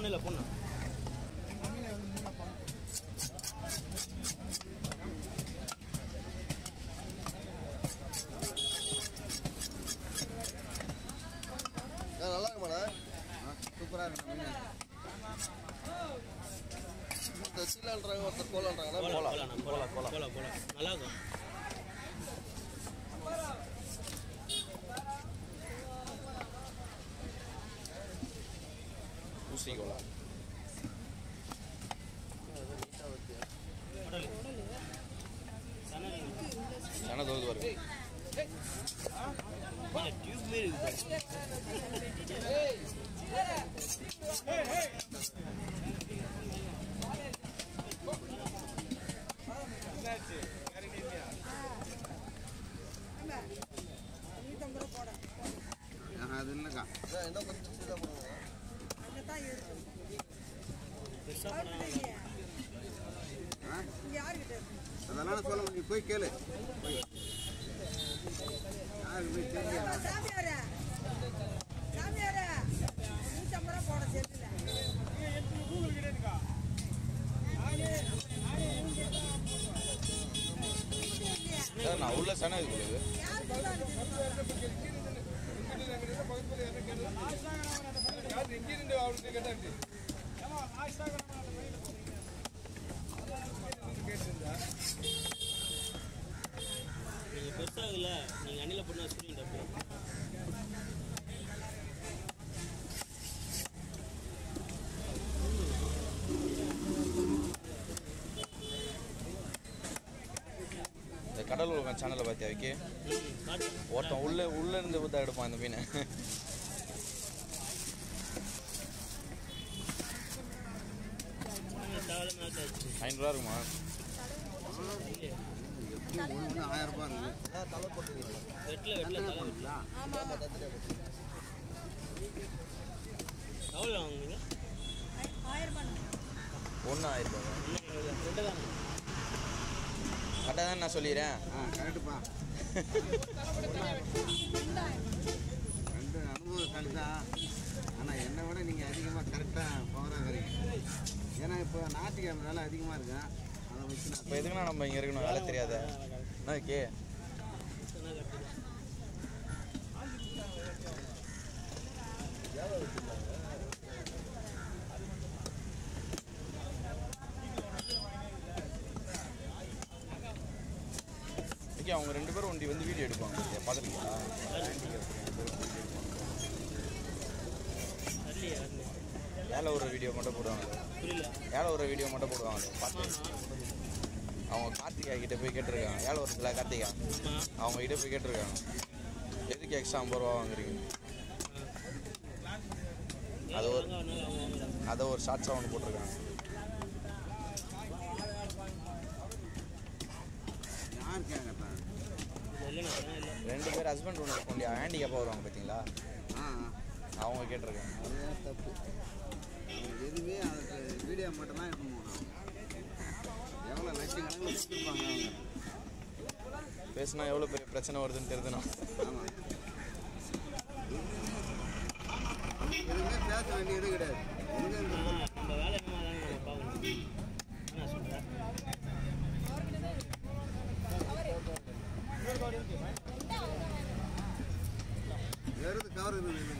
ஒன்றும் இல்லை பொண்ணு நல்லா இருக்குமாண்ணா சூப்பராக இருக்கு ஒருத்தர் சீலான்றாங்க ஒருத்தர் போலாம் போலாம். போலாம் போலாம் போலாம் நல்லா இருக்கும் ஊசி கோலா உடல் சனல் சன தோது அதெல்லாம் சொல்ல முடியும் போய் கேளு போய். யாருக்கு நூற்றம்பது ரூபா போட செல்லுல சார் நான் உள்ள சன இருக்குது சொல்றாங்க நீங்கள் பெருசாகல நீங்கள் அண்ணில் போட்டு சொல்லிட்டு அப்படியே இந்த கடல் உலகம் சேனலை பார்த்தியா வைக்கி? ஒருத்தன் உள்ள உள்ள இருந்து தான் எடுப்பான் இந்த மீனை. ஐநூறுரூவா இருக்குமா? ஆயிரம் ரூபாய் எவ்வளோ ரூபாய் ஒன்று ஆயிரம் ரூபாய் கரெக்டாக தான் நான் சொல்லிடுறேன் ஆ கரெக்டுப்பா. ரெண்டு அனுபவசாலி தான் ஆனால் விட நீங்கள் அதிகமாக கரெக்டாக பவராக ஏன்னா இப்போ ஞாயிற்றுக்கிழமை வேலை அதிகமாக இருக்கேன் அதை வச்சு நான் இப்போ எதுக்குன்னா நம்ம இங்கே இருக்கணும்? வேலை தெரியாத. என்ன ஓகே அவங்க ரெண்டு பேரும் ஒண்டி வந்து வீடியோ எடுப்பாங்க. பார்த்துருக்கீங்களா வரலையே வேலை ஒரு வீடியோ மட்டும் போடுவாங்க. புரியல வேலை ஒரு வீடியோ மட்டும் போடுவாங்க. பார்த்து. அவங்க கார்த்திகா கிட்ட போய் கேட்டிருக்காங்க. ஏழை சில கார்த்திகா. அவங்க கிட்ட போய் கேட்டிருக்காங்க. எதுக்கு எக்ஸ்ட்ரா ஐம்பது ரூபா வாங்குறீங்க அது ஒரு- அதை ஒரு ஷார்ட்ஸாக ஒன்று போட்டிருக்காங்க. ரெண்டு பேர் ஹஸ்பண்ட் ஒன்று கொண்டு ஹேண்டிகேப்பாக வருவாங்க பார்த்தீங்களா அவங்க கேட்டிருக்காங்க. அது தப்பு. எதுவுமே அதுக்கு வீடியோ மட்டும்தான் எடுக்கணும் எவ்வளோ லட்சக்கணக்கில் கொடுத்துருப்பாங்க அவங்க. பேசினா எவ்வளோ பெரிய பிரச்சனை வருதுன்னு தெரியுதுண்ணா. ஆமாம் எதுவுமே பேச வேண்டியது கிடையாது. எங்கே ஆ, நம்ம வேலை என்னமா தானே நம்ம பார்க்கணும் என்ன சொல்கிறேன் வெறுது கவர் இருக்குது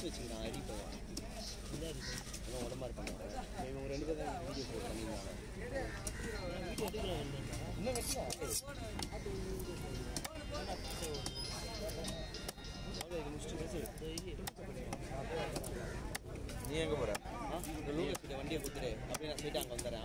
வச்சுக்கிறான் அடி போவான் இதான் உடம்பா இருப்பாங்க இவங்க ரெண்டு பேரும் வீடியோ போட்டு பண்ணிடுவாங்க வீடியோ எடுக்கிறேன் இன்னும் நீ எங்கே போகிற லூகஸ் கிட்ட வண்டியை கொடுத்துரு அப்படியே நான் போயிட்டு அங்கே வந்துடுறேன்.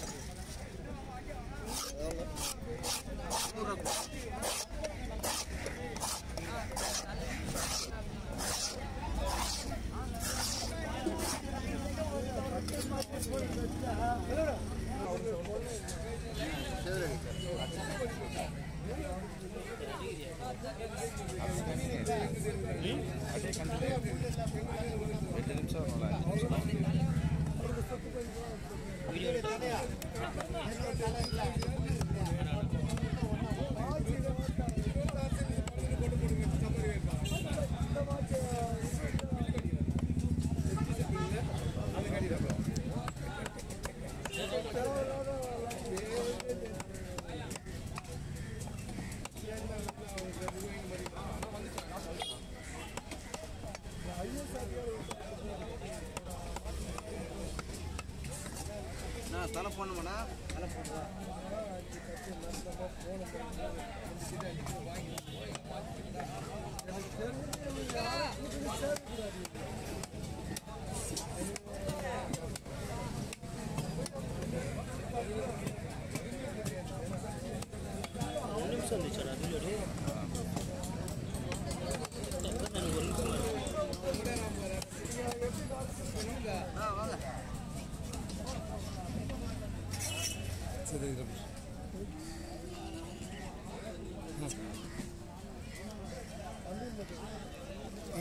రెండు నిమిషాలు వీడియో நான் நல்லா போடணுமாண்ணா? ஒரு நிமிஷம்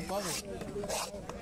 பார்ப்போம்